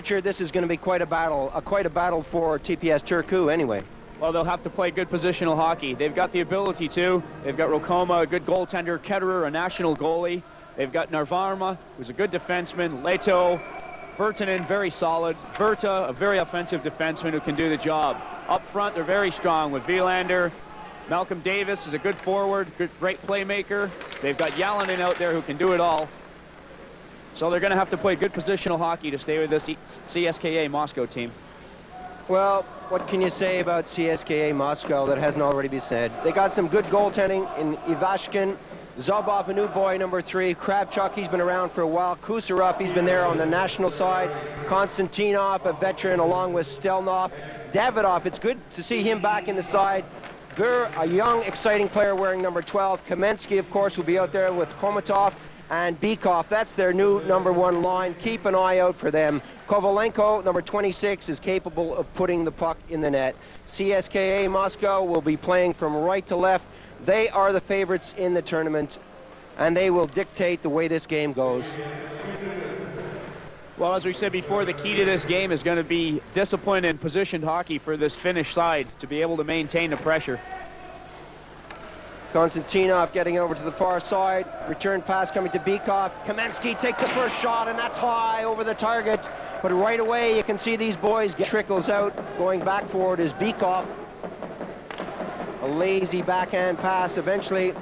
Richard, this is going to be quite a battle, uh, quite a battle for TPS Turku anyway. Well, they'll have to play good positional hockey. They've got the ability to. They've got Rokoma, a good goaltender, Ketterer, a national goalie. They've got Narvarma, who's a good defenseman, Lehto, Virtanen, very solid. Virta, a very offensive defenseman who can do the job. Up front, they're very strong with Vilander. Malcolm Davis is a good forward, good, great playmaker. They've got Jalonen out there who can do it all. So they're going to have to play good positional hockey to stay with this CSKA Moscow team. Well, what can you say about CSKA Moscow that hasn't already been said? They got some good goaltending in Ivashkin, Zubov, a new boy, number three. Kravchuk, he's been around for a while. Gusarov, he's been there on the national side. Konstantinov, a veteran, along with Stelnov. Davidov, it's good to see him back in the side. Gur, a young, exciting player wearing number 12. Kamensky, of course, will be out there with Khomutov and Bykov. That's their new number one line. Keep an eye out for them. Kovalenko, number 26, is capable of putting the puck in the net. CSKA Moscow will be playing from right to left. They are the favorites in the tournament, and they will dictate the way this game goes. Well, as we said before, the key to this game is going to be discipline and positioned hockey for this Finnish side to be able to maintain the pressure. Konstantinov getting over to the far side. Return pass coming to Bykov. Kamensky takes the first shot, and that's high over the target. But right away, you can see these boys get trickles out. Going back forward is Bykov. A lazy backhand pass eventually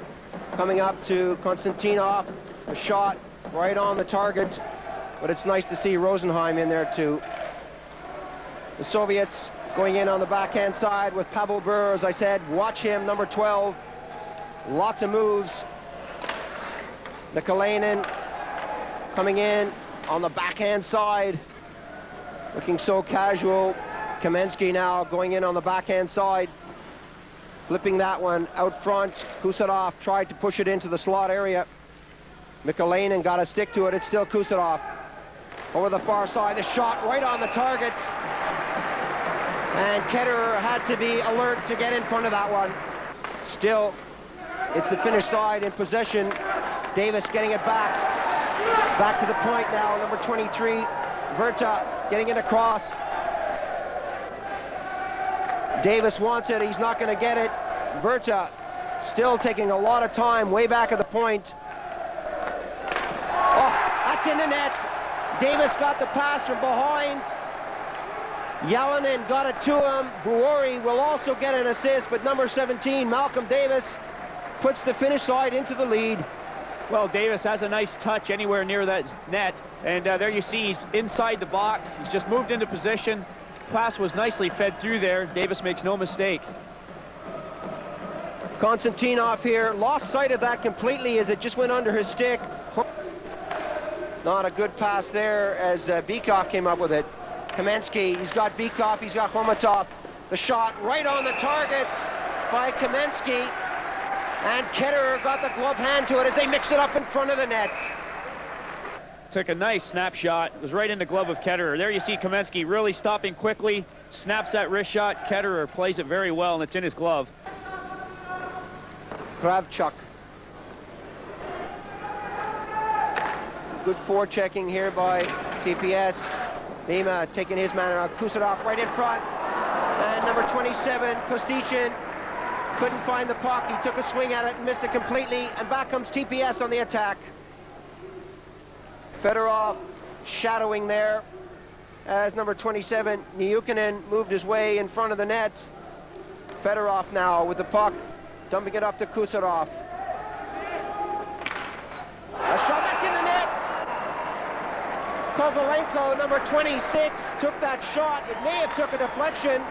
coming up to Konstantinov. A shot right on the target. But it's nice to see Rosenheim in there too. The Soviets going in on the backhand side with Pavel Bure, as I said. Watch him, number 12. Lots of moves. Mikkolainen coming in on the backhand side. Looking so casual. Kamensky now going in on the backhand side. Flipping that one out front. Gusarov tried to push it into the slot area. Mikkolainen got a stick to it. It's still Gusarov. Over the far side, the shot right on the target. And Ketterer had to be alert to get in front of that one. Still it's the Finnish side in possession. Davis getting it back. Back to the point now, number 23. Virta getting it across. Davis wants it, he's not going to get it. Virta still taking a lot of time way back at the point. Oh, that's in the net. Davis got the pass from behind. Jalonen got it to him. Vuori will also get an assist, but number 17, Malcolm Davis, puts the Finnish side into the lead. Well, Davis has a nice touch anywhere near that net. And uh, there you see he's inside the box. He's just moved into position. Pass was nicely fed through there. Davis makes no mistake. Konstantinov here lost sight of that completely as it just went under his stick. Not a good pass there as uh, Bykov came up with it. Kamensky, he's got Bykov, he's got Khomutov. The shot right on the target by Kamensky. And Ketterer got the glove hand to it as they mix it up in front of the net. Took a nice snapshot. It was right in the glove of Ketterer. There you see Kamensky really stopping quickly, snaps that wrist shot. Ketterer plays it very well, and it's in his glove. Kravchuk. Good forechecking here by TPS. Lima taking his man out. Gusarov right in front. And number 27, Kostichkin couldn't find the puck. He took a swing at it and missed it completely. And back comes TPS on the attack. Fedorov shadowing there as number 27, Niukinen, moved his way in front of the net. Fedorov now with the puck, dumping it up to Gusarov. A shot that's in the net. Kovalenko, number 26, took that shot. It may have took a deflection.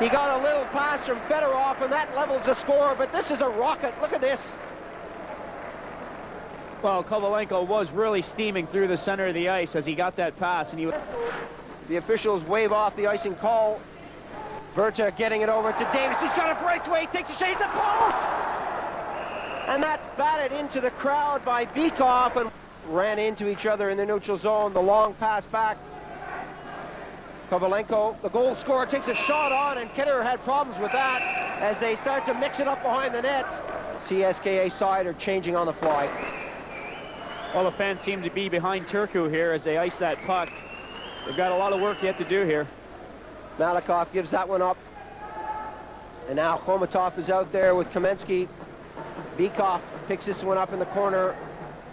He got a little pass from Fedorov, and that levels the score, but this is a rocket. Look at this. Well, Kovalenko was really steaming through the center of the ice as he got that pass, and he... The officials wave off the icing call. Virta getting it over to Davis. He's got a breakaway, takes a chase, the post! And that's batted into the crowd by Bykov and ran into each other in the neutral zone. The long pass back Kovalenko, the goal scorer, takes a shot on, and Ketterer had problems with that as they start to mix it up behind the net. CSKA side are changing on the fly. Well, the fans seem to be behind Turku here as they ice that puck. They've got a lot of work yet to do here. Malakhov gives that one up. And now Khomutov is out there with Kamensky. Bykov picks this one up in the corner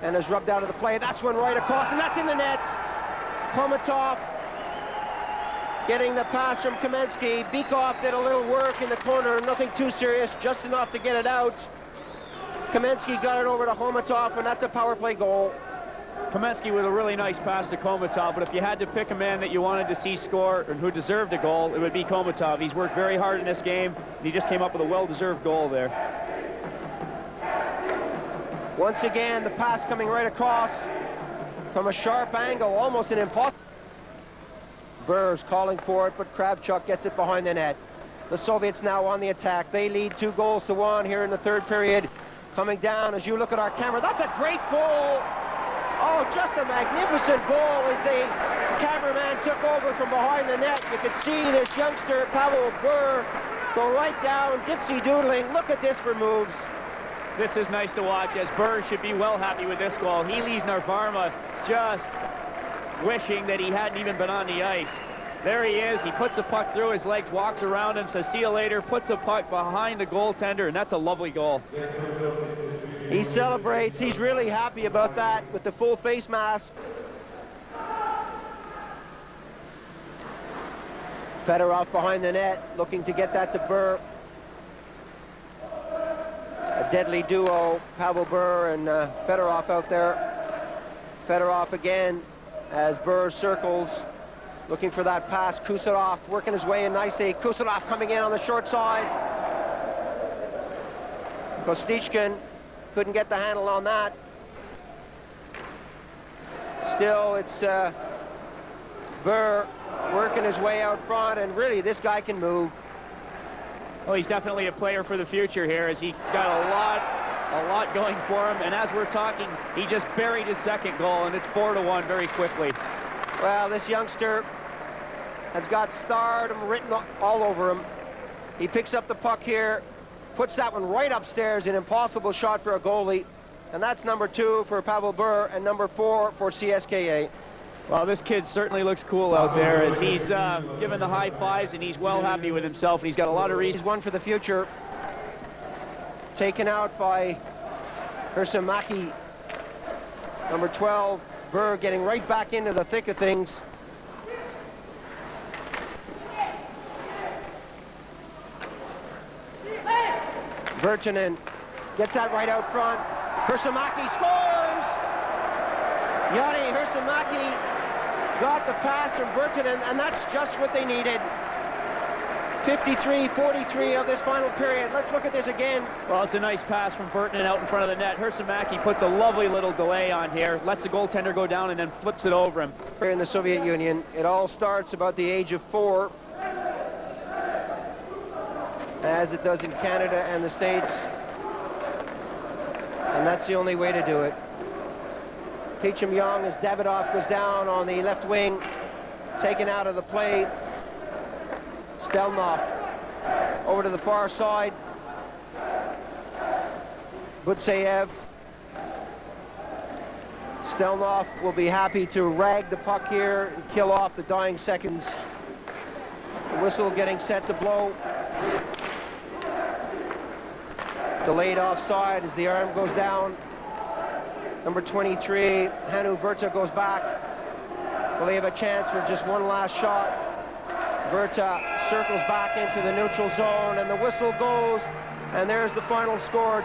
and is rubbed out of the play. That's one right across, and that's in the net. Khomutov getting the pass from Kamensky. Bykov did a little work in the corner, nothing too serious, just enough to get it out. Kamensky got it over to Khomutov, and that's a power play goal. Kamensky with a really nice pass to Khomutov, but if you had to pick a man that you wanted to see score and who deserved a goal, it would be Khomutov. He's worked very hard in this game, and he just came up with a well-deserved goal there. Once again, the pass coming right across from a sharp angle, almost an impossible. Burrs calling for it, but Kravchuk gets it behind the net. The Soviets now on the attack. They lead two goals to one here in the third period. Coming down as you look at our camera. That's a great goal. Oh, just a magnificent goal as the cameraman took over from behind the net. You could see this youngster, Pavel Bure, go right down, dipsy doodling. Look at this for moves. This is nice to watch as Bure should be well happy with this goal. He leaves Narvarma just wishing that he hadn't even been on the ice. There he is. He puts the puck through his legs, walks around him, says, see you later, puts a puck behind the goaltender, and that's a lovely goal. He celebrates. He's really happy about that with the full face mask. Fedorov behind the net, looking to get that to Bure. A deadly duo, Pavel Bure and uh, Fedorov out there. Fedorov again as Bure circles, looking for that pass. Gusarov working his way in nicely. Gusarov coming in on the short side. Kostichkin couldn't get the handle on that. Still, it's uh, Bure working his way out front, and really, this guy can move. Well, he's definitely a player for the future here, as he's got a lot, a lot going for him. And as we're talking, he just buried his second goal, and it's four to one very quickly. Well, this youngster has got stardom written all over him. He picks up the puck here, puts that one right upstairs, an impossible shot for a goalie. And that's number two for Pavel Bure and number four for CSKA. Well, this kid certainly looks cool out there as he's uh, given the high fives and he's well happy with himself and he's got a lot of reasons. He's one for the future. Taken out by Hirsimaki. Number 12, Bure getting right back into the thick of things. Virtanen gets that right out front. Hirsimaki scores! Jani Hirsimaki got the pass from Virtanen, and that's just what they needed. 53-43 of this final period. Let's look at this again. Well, it's a nice pass from Virtanen out in front of the net. Hirsimaki puts a lovely little delay on here, lets the goaltender go down, and then flips it over him. Here in the Soviet Union, it all starts about the age of four as it does in Canada and the States. And that's the only way to do it. Teach him young as Davidov goes down on the left wing, taken out of the play. Stelnov over to the far side. Butseyev. Stelnov will be happy to rag the puck here and kill off the dying seconds. The whistle getting set to blow. Delayed offside as the arm goes down. Number 23, Hannu Virta goes back. Will they have a chance for just one last shot? Virta circles back into the neutral zone and the whistle goes and there's the final score.